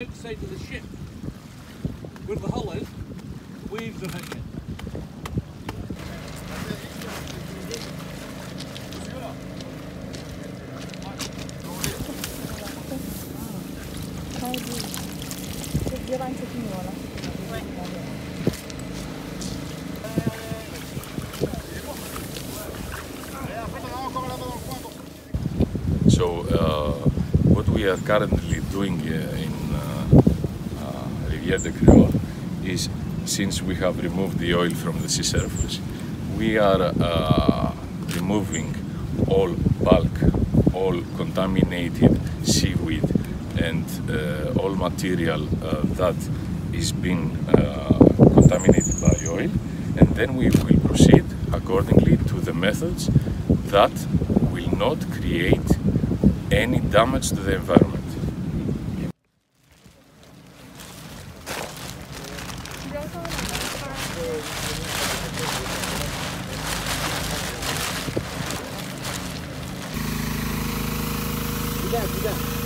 outside of the ship where the hull is, waves are hitting. So uh, what we are currently doing in uh, Rivière de Creole is, since we have removed the oil from the sea surface, we are uh, removing all bulk, all contaminated seaweed, and uh, all material uh, that is being uh, contaminated by oil, and then we will proceed accordingly to the methods that will not create any damage to the environment. 이어서 남.